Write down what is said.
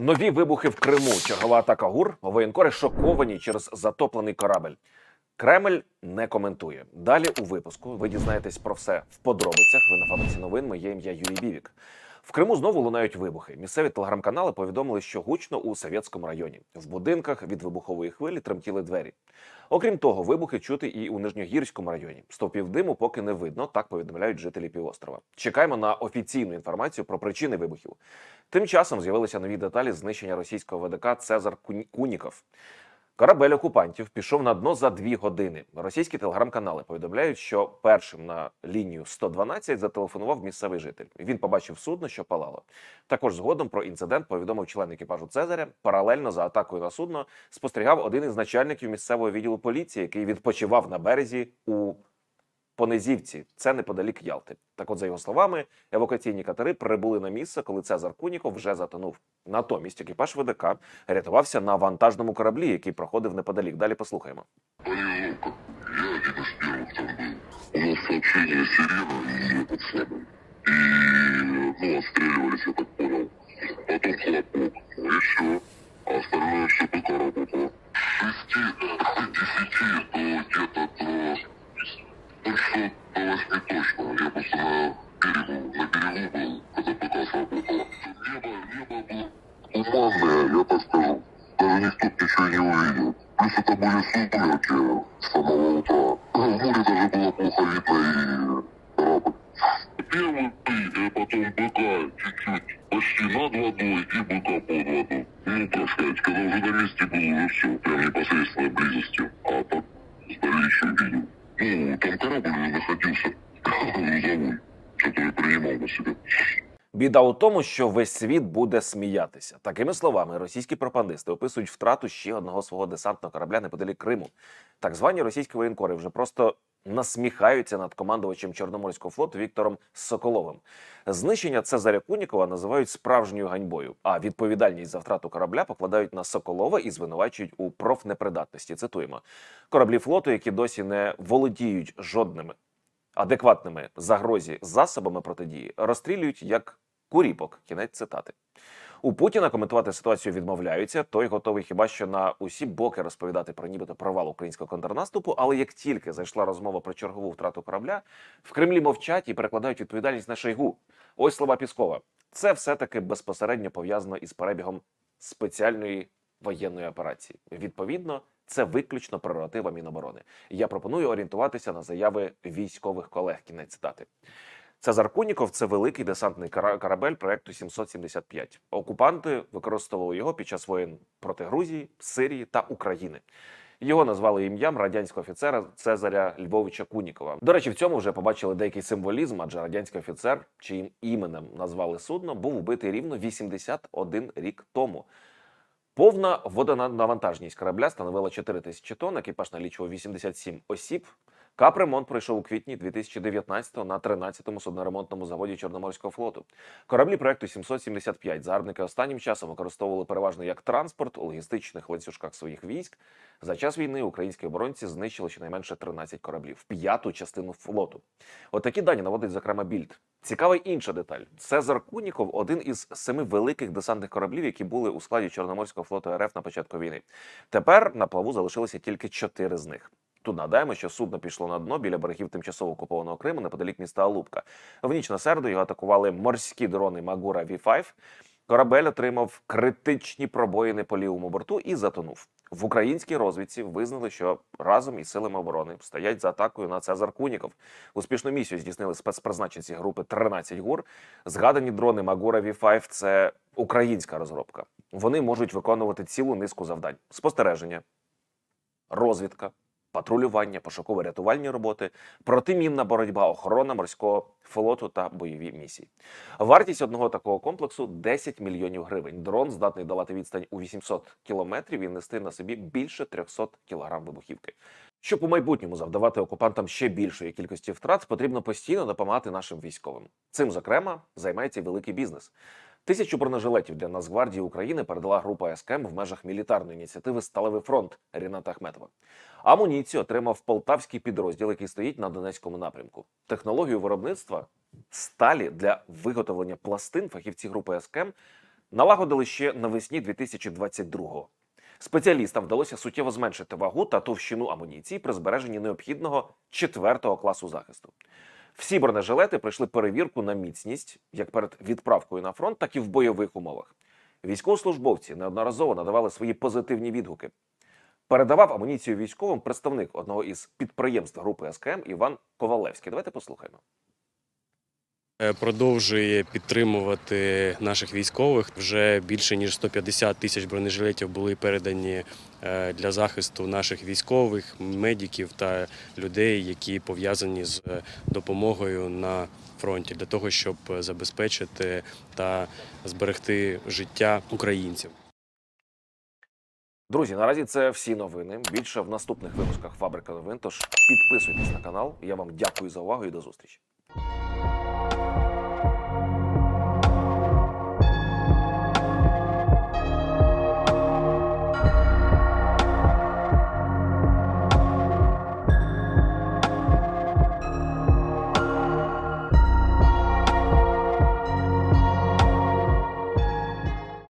Нові вибухи в Криму. Чергова атака ГУР. Воєнкори шоковані через затоплений корабель. Кремль не коментує. Далі у випуску ви дізнаєтесь про все в подробицях. Ви на фабриці новин. Моє ім'я Юрій Бівік. В Криму знову лунають вибухи. Місцеві телеграм-канали повідомили, що гучно у Совєтському районі. В будинках від вибухової хвилі тремтіли двері. Окрім того, вибухи чути і у Нижньогірському районі. Стовпів диму поки не видно, так повідомляють жителі півострова. Чекаємо на офіційну інформацію про причини вибухів. Тим часом з'явилися нові деталі знищення російського ВДК Цезар Куніков. Корабель окупантів пішов на дно за дві години. Російські телеграм-канали повідомляють, що першим на лінію 112 зателефонував місцевий житель. Він побачив судно, що палало. Також згодом про інцидент повідомив член екіпажу Цезаря. Паралельно за атакою на судно спостерігав один із начальників місцевого відділу поліції, який відпочивав на березі у Понизівці. Це неподалік Ялти. Так, от за його словами, евакуаційні катери прибули на місце, коли Цезар Куніков вже затонув. Натомість екіпаж ВДК рятувався на вантажному кораблі, який проходив неподалік. Далі послухаємо. Полиловка. Я один из первых там был. У нас сообщение сирена и этот самый. И, ну, отстреливались, я так понял. Потом хлопок. И все. А остальное все только работало. С шести, э, десяти до где-то до... Ну, что до восьми точно. Я просто на берегу, на берегу был, когда ПК сработало. Небо, небо было туманное, я так скажу. Даже никто ничего не увидел. Плюс это были сумерки с самого утра. В море даже было плохо видно и корабль. Первый ты, а потом быка чуть-чуть почти над водой и быка под водой. Ну, так сказать, когда уже на месте был, уже все, прям непосредственной близости. А так сдали еще видел. Ну, там корабль не находился грузовой, который приймав на себе. Біда у тому, що весь світ буде сміятися. Такими словами, російські пропагандисти описують втрату ще одного свого десантного корабля неподалік Криму. Так звані російські воєнкори вже просто насміхаються над командувачем Чорноморського флоту Віктором Соколовим. Знищення Цезаря Кунікова називають справжньою ганьбою, а відповідальність за втрату корабля покладають на Соколова і звинувачують у профнепридатності. Цитуємо кораблі флоту, які досі не володіють жодними адекватними загрозі засобами протидії розстрілюють як куріпок. Кінець цитати. У Путіна коментувати ситуацію відмовляються. Той готовий хіба що на усі боки розповідати про нібито провал українського контрнаступу. Але як тільки зайшла розмова про чергову втрату корабля, в Кремлі мовчать і перекладають відповідальність на Шойгу. Ось слова Піскова. Це все таки безпосередньо пов'язано із перебігом спеціальної воєнної операції. Відповідно, це виключно прерогатива Міноборони. Я пропоную орієнтуватися на заяви військових колег. Кінець цитати. Цезар Куніков це великий десантний корабель проекту 775. Окупанти використовували його під час воєн проти Грузії, Сирії та України. Його назвали ім'ям радянського офіцера Цезаря Львовича Кунікова. До речі, в цьому вже побачили деякий символізм, адже радянський офіцер, чиїм іменем назвали судно, був убитий рівно 81 рік тому. Повна водонавантажність корабля становила 4 тисячі тонн, екіпаж налічував 87 осіб. Капремонт пройшов у квітні 2019-го на 13-му судноремонтному заводі Чорноморського флоту. Кораблі проекту 775 загарбники останнім часом використовували переважно як транспорт у логістичних ланцюжках своїх військ. За час війни українські оборонці знищили щонайменше 13 кораблів, п'яту частину флоту. От дані наводить зокрема більд. Цікава інша деталь. Цезар Куніков один із семи великих десантних кораблів, які були у складі Чорноморського флоту РФ на початку війни. Тепер на плаву залишилося тільки чотири з них. Тут нагадаємо, що судно пішло на дно біля берегів тимчасово окупованого Криму неподалік міста Алупка. В ніч на середу його атакували морські дрони Магура V5. Корабель отримав критичні пробоїни по лівому борту і затонув. В українській розвідці визнали, що разом із силами оборони стоять за атакою на Цезар Куніков. Успішну місію здійснили спецпризначенці групи 13 гур. Згадані дрони Магура V5 – це українська розробка. Вони можуть виконувати цілу низку завдань: спостереження, розвідка, патрулювання, пошуково-рятувальні роботи, протимінна боротьба, охорона морського флоту та бойові місії. Вартість одного такого комплексу 10 мільйонів гривень. Дрон здатний долати відстань у 800 кілометрів і нести на собі більше 300 кілограм вибухівки. Щоб у майбутньому завдавати окупантам ще більшої кількості втрат, потрібно постійно допомагати нашим військовим. Цим, зокрема, займається великий бізнес. Тисячу бронежилетів для Нацгвардії України передала група СКМ в межах мілітарної ініціативи Сталевий фронт Ріната Ахметова. Амуніцію отримав полтавський підрозділ, який стоїть на Донецькому напрямку. Технологію виробництва сталі для виготовлення пластин фахівці групи СКМ налагодили ще навесні 2022-го. Спеціалістам вдалося суттєво зменшити вагу та товщину амуніції при збереженні необхідного четвертого класу захисту. Всі бронежилети пройшли перевірку на міцність як перед відправкою на фронт, так і в бойових умовах. Військовослужбовці неодноразово надавали свої позитивні відгуки. Передавав амуніцію військовим представник одного із підприємств групи СКМ Іван Ковалевський. Давайте послухаємо. Е, продовжує підтримувати наших військових. Вже більше ніж 150 тисяч бронежилетів були передані е, для захисту наших військових, медиків та людей, які пов'язані з е, допомогою на фронті, для того, щоб забезпечити та зберегти життя українців. Друзі, наразі це всі новини. Більше в наступних випусках Фабрика новин. Тож підписуйтесь на канал. Я вам дякую за увагу і до зустрічі.